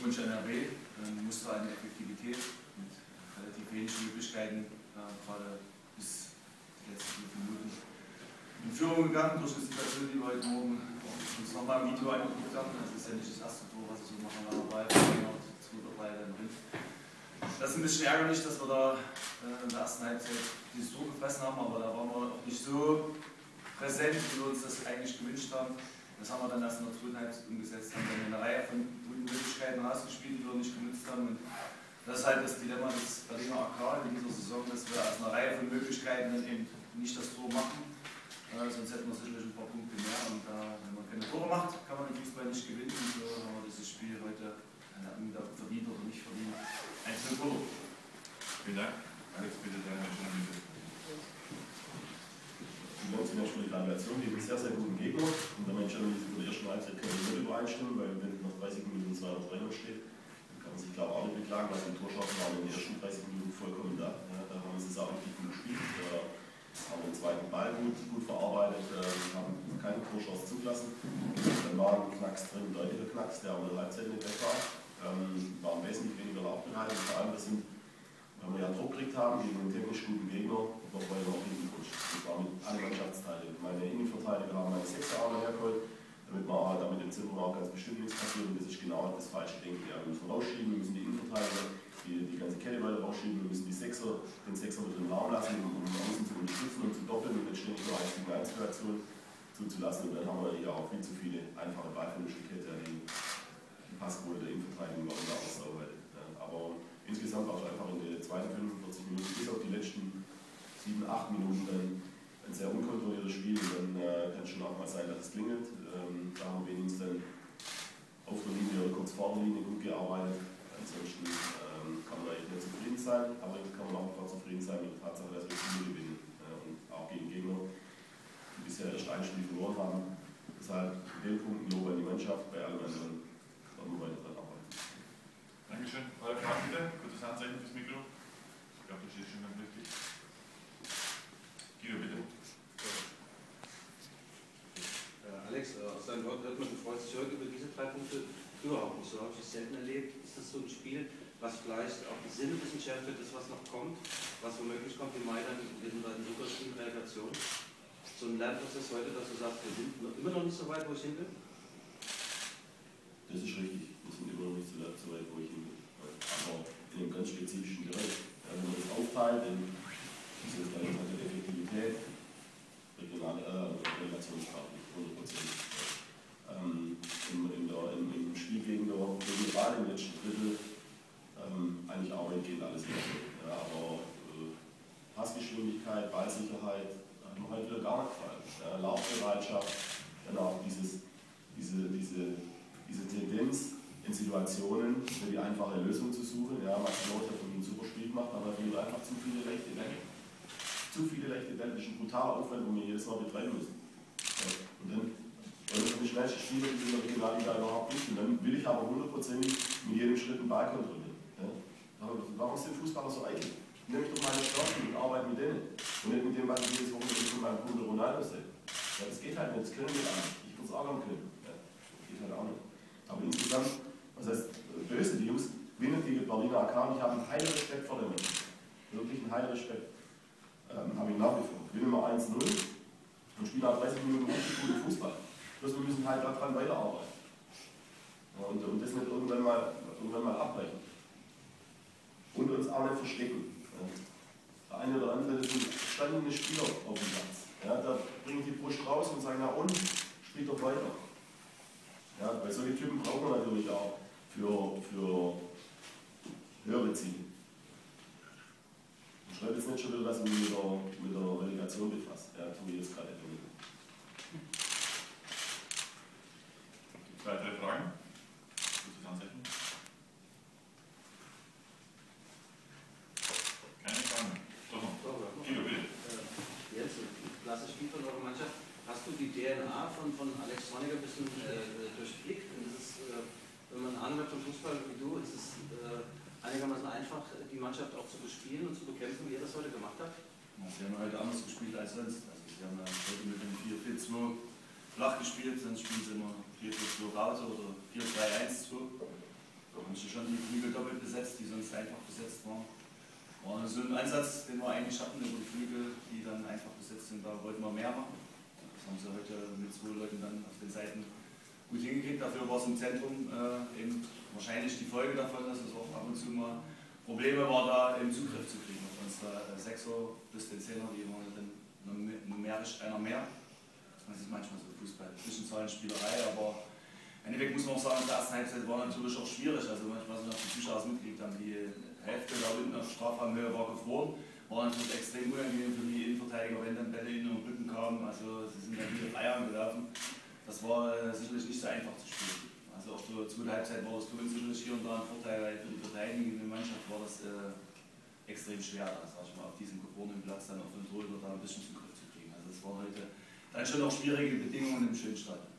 der NRW, ähm, Muster eine Effektivität mit relativ wenig Möglichkeiten, äh, gerade bis die letzten fünf Minuten in Führung gegangen durch die Situation, die wir heute Morgen uns nochmal im Video angeguckt haben. Das ist ja nicht das erste Tor, was wir so machen, aber genau, zwei drei dann drin. Das ist ein bisschen ärgerlich, dass wir da äh, in der ersten Halbzeit dieses Tor gefressen haben, aber da waren wir auch nicht so präsent, wie wir uns das eigentlich gewünscht haben. Das haben wir dann erst in der zweiten Halbzeit umgesetzt, haben dann eine Reihe von guten Möglichkeiten rausgespielt, die wir nicht genutzt haben. Und das ist halt das Dilemma des Berliner AK in dieser Saison, dass wir aus einer Reihe von Möglichkeiten dann eben nicht das Tor machen. Äh, sonst hätten wir sicherlich ein paar Punkte mehr. Und äh, wenn man keine Tore macht, kann man den Fußball nicht gewinnen. Und so haben wir dieses Spiel heute verdient oder nicht verdient. Einzelne Tore. Vielen Dank. Alex, bitte deine Minute. Die Gratulation gegen sehr, sehr guten Gegner. Und der Mensch in der ersten Halbzeit können wir nicht übereinstimmen, weil wenn nach 30 Minuten 2 oder 3 steht, dann kann man sich glaube ich auch nicht beklagen, weil die Torschancen waren in den ersten 30 Minuten vollkommen da. Ja, da haben wir es auch richtig gut gespielt. Da haben wir den zweiten Ball gut, gut verarbeitet, äh, haben keine Torchance zugelassen. Dann war ein Knacks drin, ein deutlicher Knacks, der aber in der Halbzeit nicht weg war. Ähm, waren wesentlich weniger Laufbereitung. Vor allem, das sind weil wir ja Druck gekriegt haben gegen einen technisch guten Gegner, wobei wir auch hinten rutscht. Das war mit allen Mannschaftsteilen. Meine Innenverteidiger haben meine Sechserarme hergeholt, damit Zentrum auch ganz bestimmt nichts passiert. Und das ist genau das falsche Denken. Ja, wir müssen rausschieben, wir müssen die Innenverteidiger, die, die ganze Kette weiter rausschieben, wir müssen die Sechser, den Sechser mit dem Raum lassen, um, außen zu unterstützen und zu doppeln und nicht ständig nur 1 gegen 1 Situation zuzulassen. Und dann haben wir hier auch viel zu viele einfache gehabt, die, die Passquote der Innenverteidigung unter Aussauer. Ja, aber insgesamt war es einfach in den zweiten 45 Minuten bis auf die letzten 7, 8 Minuten dann ein sehr unkontrolliertes Spiel dann äh, kann es schon auch mal sein, dass es klingelt. Ähm, da haben wenigstens dann Linie oder kurz vor der Linie gut gearbeitet. Ansonsten ähm, kann man nicht zufrieden sein, aber jetzt kann man auch zufrieden sein mit der Tatsache, dass wir Spiele gewinnen äh, und auch gegen Gegner, die bisher erst ein Spiel verloren haben. Deshalb in den Punkten Lob an die Mannschaft, bei allen anderen werden wir weiter dran arbeiten. Dankeschön. Eure Fragen bitte? Kurzes Handzeichen fürs Mikro. Ich glaube, das steht schon ganz richtig. Guido, bitte. Äh, Alex, äh, aus deinem Wort hört man, du freust dich heute über diese drei Punkte überhaupt nicht. So habe ich selten erlebt. Ist das so ein Spiel, was vielleicht auch die schärft für das, was noch kommt, was womöglich kommt im Mai dann in diesen beiden Superspielrelegation? So ein Lernprozess heute, dass du sagst, wir sind noch, immer noch nicht so weit, wo ich hin will? Das ist richtig. Wir sind immer noch nicht so weit, wo ich hin will. Aber in einem ganz spezifischen Bereich. Ja, wenn man das aufteilt in diese drei der Effektivität, regionale äh, Relationspartner, 100 Prozent. Ähm, im, in der, im, Im Spiel gegen der Regional im letzten Drittel ähm, eigentlich auch weitgehend alles in ja, Aber äh, Passgeschwindigkeit, Ballsicherheit hat mir heute wieder gar nicht gefallen. Ja, Laufbereitschaft, dann auch dieses, diese, diese diese Tendenz in Situationen für die einfache Lösung zu suchen. Ja, Max Loth hat ein super Spiel gemacht, aber er einfach zu viele rechte Bälle. Zu viele rechte Bälle. Das ist ein brutaler Aufwand, wo wir jedes Mal betreiben müssen. Ja, und dann wollen wir die schnellsten Spieler, die in der Regionalliga überhaupt nicht. Und dann will ich aber hundertprozentig mit jedem Schritt einen Ball kontrollieren. Ja. Warum ist der Fußballer so eitel? Nehme ich doch meine Stärken und arbeite mit denen. Und nicht mit dem, was ich jedes Wochenende von meinem Bruder Ronaldo sehe. Ja, das geht halt nicht, das können wir alle. Ich es auch können. Ja, geht halt auch nicht. Aber insgesamt, was heißt böse, die Jungs gewinnen gegen Berliner AK und ich habe einen heilen Respekt vor der Mannschaft. Wirklich einen heilen Respekt. Ähm, habe ich nach wie vor. Gewinnen wir 1-0 und spielen auch 30 Minuten richtig guten Fußball. Bloß wir müssen halt daran weiterarbeiten. Und, und das nicht irgendwann mal, irgendwann mal abbrechen. Und uns auch nicht verstecken. Der eine oder andere, das sind gestandene Spieler auf dem Platz. Ja, da bringen die Brust raus und sagen, na und, spielt doch weiter. Ja, weil solche Typen brauchen wir natürlich auch für, für höhere Ziele. Ich schreibe jetzt nicht schon wieder, mich mit der, mit der Relegation befasst. Ja, tue ich jetzt gerade nicht. Zwei, drei Fragen? Kurzes Anzeichen. Keine Fragen. Doch noch. Guido, bitte. Äh, Jetzt, klasse Spiel von eurer Mannschaft. Hast du die DNA von, von Alex Sonniger ein bisschen äh, durchblickt? Ist, äh, wenn man Ahnung hat vom Fußball wie du, ist es äh, einigermaßen einfach, die Mannschaft auch zu bespielen und zu bekämpfen, wie ihr das heute gemacht habt? Ja, sie haben heute anders gespielt als sonst. Also sie haben heute mit dem 4-4-2 flach gespielt, sonst spielen sie immer 4-4-2 raus oder 4-3-1-2. Und ich musste schon die Flügel doppelt besetzt, die sonst einfach besetzt waren. War so ein Ansatz, den wir eigentlich hatten über die Flügel, die dann einfach besetzt sind, da wollten wir mehr machen. Das haben sie heute mit zwei Leuten dann auf den Seiten gut hingekriegt. Dafür war es im Zentrum äh, eben wahrscheinlich die Folge davon, dass es auch ab und zu mal Probleme war, da im Zugriff zu kriegen. Auf unsere Sechser bis den Zehner, die waren dann numerisch einer mehr. Das ist manchmal so Fußball, Zwischenzahlenspielerei, aber im Endeffekt muss man auch sagen, die erste Halbzeit war natürlich auch schwierig. Also manchmal sind die Zuschauer mitgekriegt haben, die Hälfte da unten auf Strafraumhöhe war gefroren. War natürlich extrem unangenehm für die Innenverteidiger, wenn dann Bälle in den Rücken kamen. Also sie sind dann wieder Eiern gelaufen. Das war äh, sicherlich nicht so einfach zu spielen. Also auch zur zweiten Halbzeit war das für uns sicherlich hier und da ein Vorteil, weil für die verteidigende Mannschaft war das äh, extrem schwer, da, sag ich mal, auf diesem gefrorenen Platz dann auf den Torhüter da ein bisschen zu kriegen. Also es waren heute dann schon auch schwierige Bedingungen im Schönstadt.